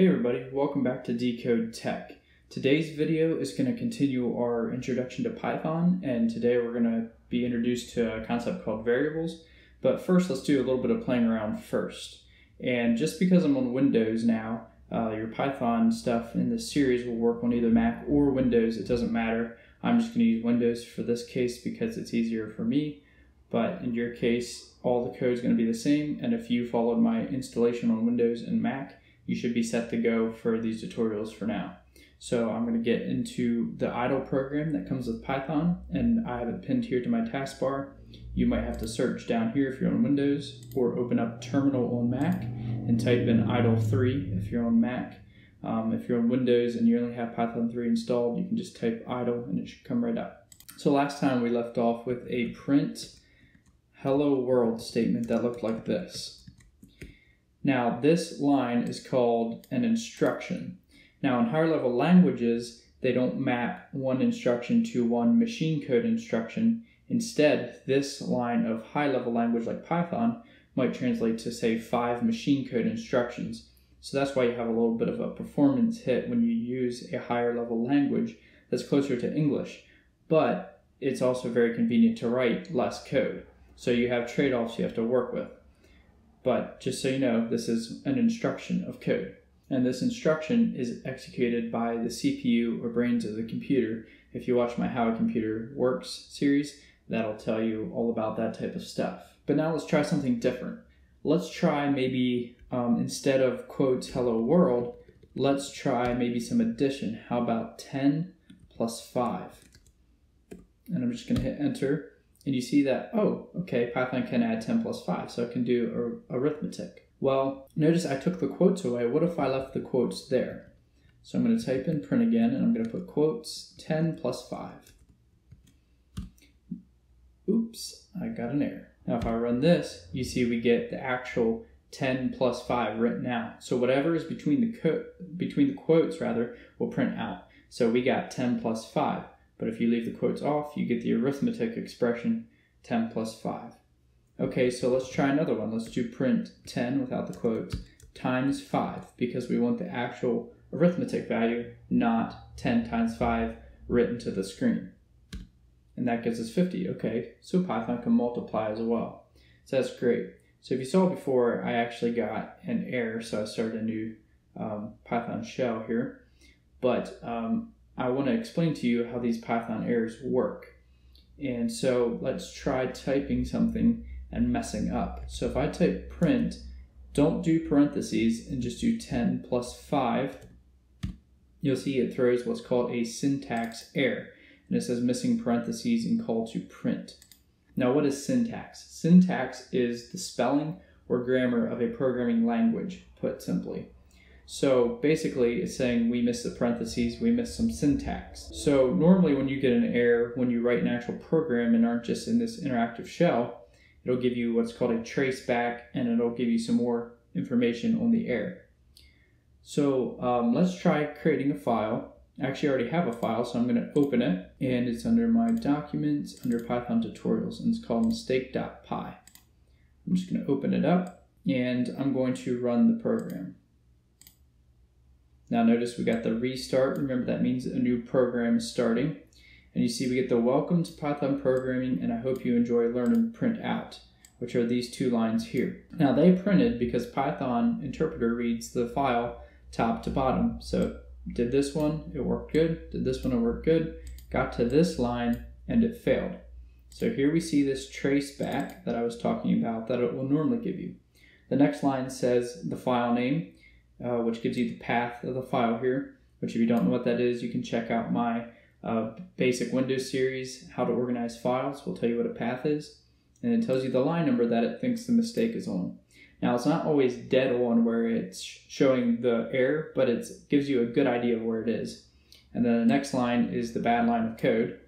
Hey everybody, welcome back to Dcode Tech. Today's video is going to continue our introduction to Python and today we're going to be introduced to a concept called variables. But first let's do a little bit of playing around first. And just because I'm on Windows now, uh, your Python stuff in this series will work on either Mac or Windows, it doesn't matter. I'm just going to use Windows for this case because it's easier for me. But in your case, all the code is going to be the same and if you followed my installation on Windows and Mac, you should be set to go for these tutorials for now. So I'm going to get into the idle program that comes with Python and I have it pinned here to my taskbar. You might have to search down here if you're on Windows or open up terminal on Mac and type in idle 3 if you're on Mac. Um, if you're on Windows and you only have Python 3 installed, you can just type idle and it should come right up. So last time we left off with a print hello world statement that looked like this. Now, this line is called an instruction. Now, in higher level languages, they don't map one instruction to one machine code instruction. Instead, this line of high level language like Python might translate to, say, five machine code instructions. So that's why you have a little bit of a performance hit when you use a higher level language that's closer to English. But it's also very convenient to write less code. So you have trade offs you have to work with. But just so you know, this is an instruction of code. And this instruction is executed by the CPU or brains of the computer. If you watch my How a Computer Works series, that'll tell you all about that type of stuff. But now let's try something different. Let's try maybe um, instead of quotes hello world, let's try maybe some addition. How about 10 plus 5? And I'm just going to hit enter and you see that, oh, okay, Python can add 10 plus 5, so it can do arithmetic. Well, notice I took the quotes away. What if I left the quotes there? So I'm going to type in print again, and I'm going to put quotes 10 plus 5. Oops, I got an error. Now if I run this, you see we get the actual 10 plus 5 written out. So whatever is between the, between the quotes rather will print out. So we got 10 plus 5. But if you leave the quotes off, you get the arithmetic expression 10 plus 5. Okay, so let's try another one. Let's do print 10 without the quotes times 5 because we want the actual arithmetic value, not 10 times 5 written to the screen. And that gives us 50. Okay, so Python can multiply as well. So that's great. So if you saw before, I actually got an error, so I started a new um, Python shell here. But um, I want to explain to you how these Python errors work. And so let's try typing something and messing up. So if I type print, don't do parentheses and just do 10 plus 5, you'll see it throws what's called a syntax error. And it says missing parentheses and call to print. Now what is syntax? Syntax is the spelling or grammar of a programming language, put simply. So basically it's saying we missed the parentheses, we missed some syntax. So normally when you get an error, when you write an actual program and aren't just in this interactive shell, it'll give you what's called a trace back and it'll give you some more information on the error. So um, let's try creating a file. I actually already have a file, so I'm going to open it, and it's under my documents, under Python tutorials, and it's called mistake.py. I'm just going to open it up, and I'm going to run the program. Now notice we got the restart. Remember that means a new program is starting. And you see we get the welcome to Python programming and I hope you enjoy learning print out, which are these two lines here. Now they printed because Python interpreter reads the file top to bottom. So did this one, it worked good. Did this one, it worked good. Got to this line and it failed. So here we see this trace back that I was talking about that it will normally give you. The next line says the file name uh, which gives you the path of the file here, which if you don't know what that is, you can check out my uh, basic Windows series, How to Organize Files, We'll tell you what a path is, and it tells you the line number that it thinks the mistake is on. Now, it's not always dead on where it's showing the error, but it gives you a good idea of where it is. And then the next line is the bad line of code,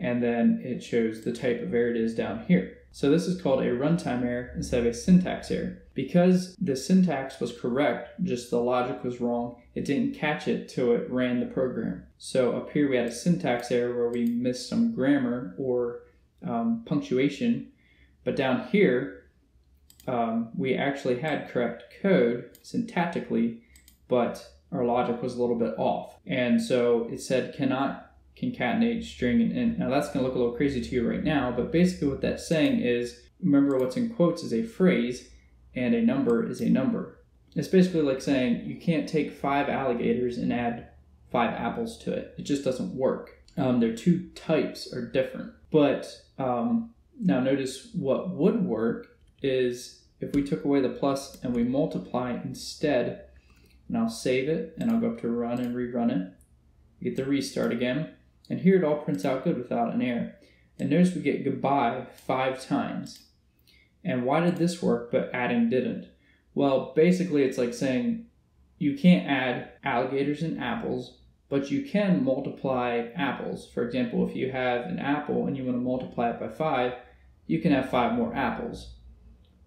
and then it shows the type of error it is down here. So this is called a runtime error instead of a syntax error. Because the syntax was correct, just the logic was wrong, it didn't catch it till it ran the program. So up here we had a syntax error where we missed some grammar or um, punctuation, but down here um, we actually had correct code syntactically, but our logic was a little bit off. And so it said cannot concatenate string and int. Now that's going to look a little crazy to you right now, but basically what that's saying is remember what's in quotes is a phrase and a number is a number. It's basically like saying you can't take five alligators and add five apples to it. It just doesn't work. Um, their two types are different. But um, now notice what would work is if we took away the plus and we multiply instead, and I'll save it and I'll go up to run and rerun it. Get the restart again. And here it all prints out good without an error. And notice we get goodbye five times. And why did this work but adding didn't? Well, basically it's like saying you can't add alligators and apples, but you can multiply apples. For example, if you have an apple and you want to multiply it by five, you can have five more apples.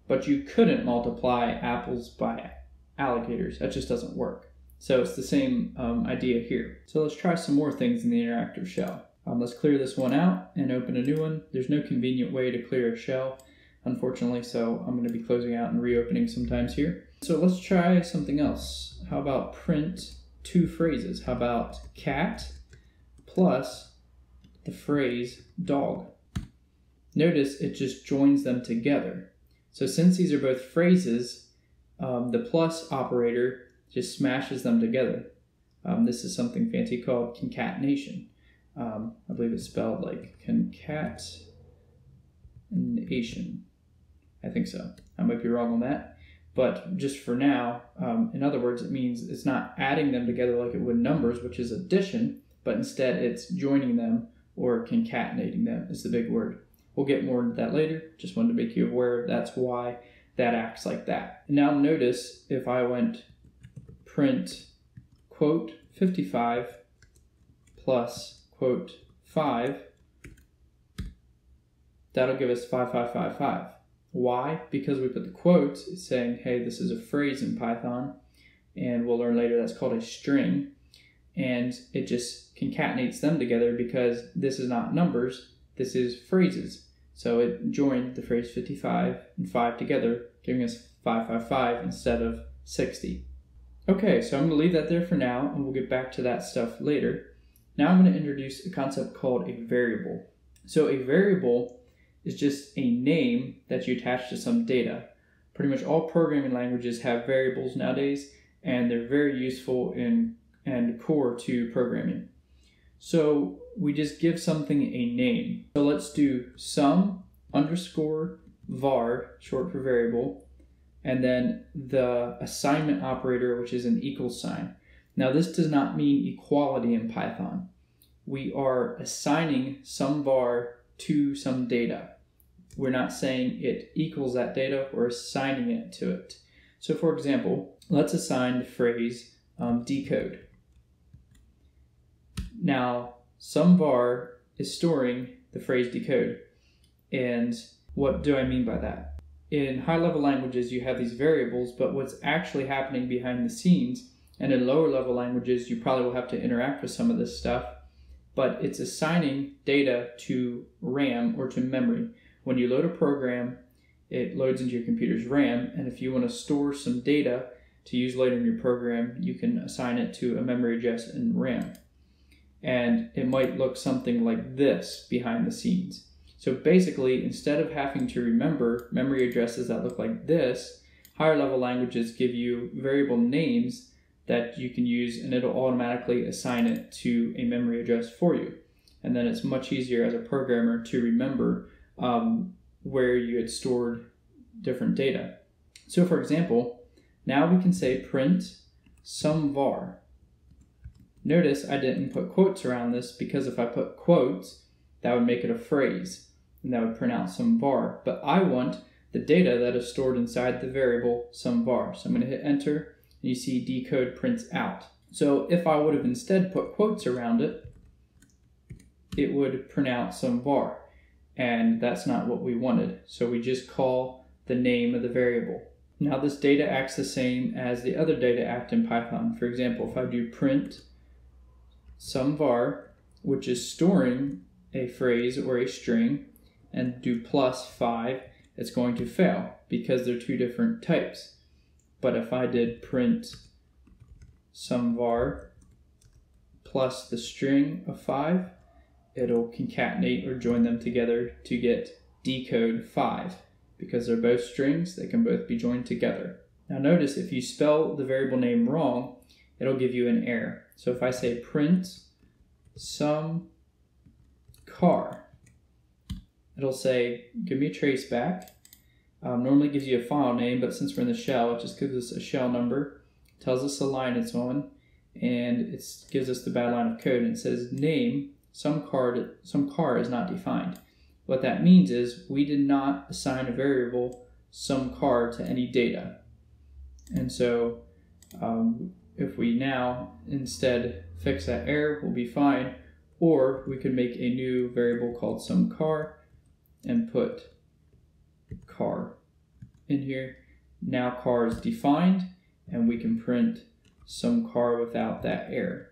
But you couldn't multiply apples by alligators. That just doesn't work. So it's the same um, idea here. So let's try some more things in the interactive shell. Um, let's clear this one out and open a new one. There's no convenient way to clear a shell, unfortunately, so I'm going to be closing out and reopening sometimes here. So let's try something else. How about print two phrases? How about cat plus the phrase dog? Notice it just joins them together. So since these are both phrases, um, the plus operator just smashes them together. Um, this is something fancy called concatenation. Um, I believe it's spelled like concatenation. I think so. I might be wrong on that. But just for now, um, in other words, it means it's not adding them together like it would numbers, which is addition, but instead it's joining them or concatenating them is the big word. We'll get more into that later. Just wanted to make you aware that's why that acts like that. Now notice if I went print quote 55 plus quote 5, that'll give us 5555. Why? Because we put the quotes saying, hey, this is a phrase in Python, and we'll learn later that's called a string, and it just concatenates them together because this is not numbers, this is phrases. So it joined the phrase 55 and 5 together, giving us 555 instead of 60. Okay, so I'm going to leave that there for now, and we'll get back to that stuff later. Now I'm going to introduce a concept called a variable. So a variable is just a name that you attach to some data. Pretty much all programming languages have variables nowadays, and they're very useful in and core to programming. So we just give something a name. So let's do some underscore var, short for variable, and then the assignment operator, which is an equal sign. Now, this does not mean equality in Python. We are assigning some var to some data. We're not saying it equals that data, we're assigning it to it. So, for example, let's assign the phrase um, decode. Now, some var is storing the phrase decode. And what do I mean by that? In high level languages, you have these variables, but what's actually happening behind the scenes, and in lower level languages, you probably will have to interact with some of this stuff, but it's assigning data to RAM or to memory. When you load a program, it loads into your computer's RAM, and if you want to store some data to use later in your program, you can assign it to a memory address in RAM. And it might look something like this behind the scenes. So basically, instead of having to remember memory addresses that look like this, higher level languages give you variable names that you can use and it'll automatically assign it to a memory address for you. And then it's much easier as a programmer to remember um, where you had stored different data. So for example, now we can say print some var. Notice I didn't put quotes around this because if I put quotes, that would make it a phrase and that would print out some var. But I want the data that is stored inside the variable some var. So I'm going to hit enter and you see decode prints out. So if I would have instead put quotes around it, it would print out some var. And that's not what we wanted. So we just call the name of the variable. Now this data acts the same as the other data act in Python. For example, if I do print some var, which is storing a phrase or a string, and do plus 5, it's going to fail because they're two different types. But if I did print some var plus the string of 5, it'll concatenate or join them together to get decode 5. Because they're both strings, they can both be joined together. Now notice if you spell the variable name wrong, it'll give you an error. So if I say print some car, it'll say give me a trace back. Um, normally gives you a file name, but since we're in the shell, it just gives us a shell number, tells us the line it's on, and it gives us the bad line of code and it says name some card some car is not defined. What that means is we did not assign a variable some car to any data. And so um, if we now instead fix that error, we'll be fine. Or we could make a new variable called some car and put car in here. Now car is defined and we can print some car without that error.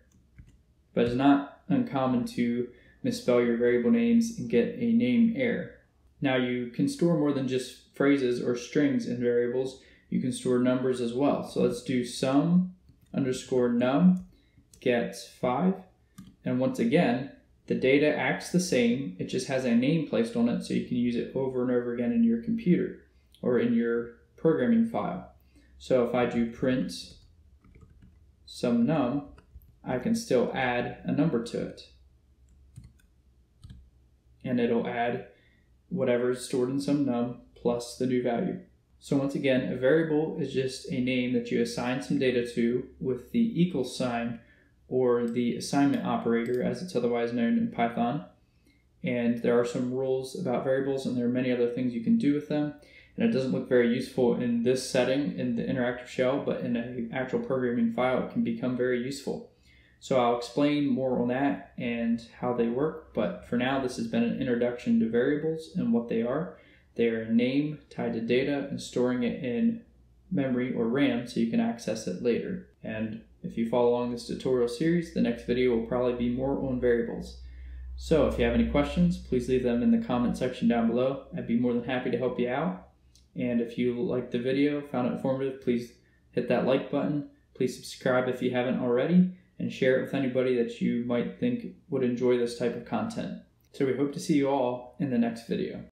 But it's not uncommon to misspell your variable names and get a name error. Now you can store more than just phrases or strings in variables. You can store numbers as well. So let's do some underscore num get 5. And once again, the data acts the same. It just has a name placed on it so you can use it over and over again in your computer or in your programming file. So if I do print some num, I can still add a number to it. And it'll add whatever is stored in some num plus the new value. So once again, a variable is just a name that you assign some data to with the equal sign or the assignment operator as it's otherwise known in Python. And there are some rules about variables and there are many other things you can do with them and it doesn't look very useful in this setting in the interactive shell, but in an actual programming file, it can become very useful. So I'll explain more on that and how they work, but for now, this has been an introduction to variables and what they are. They are a name tied to data and storing it in memory or RAM so you can access it later. And if you follow along this tutorial series, the next video will probably be more on variables. So if you have any questions, please leave them in the comment section down below. I'd be more than happy to help you out. And if you liked the video, found it informative, please hit that like button. Please subscribe if you haven't already, and share it with anybody that you might think would enjoy this type of content. So we hope to see you all in the next video.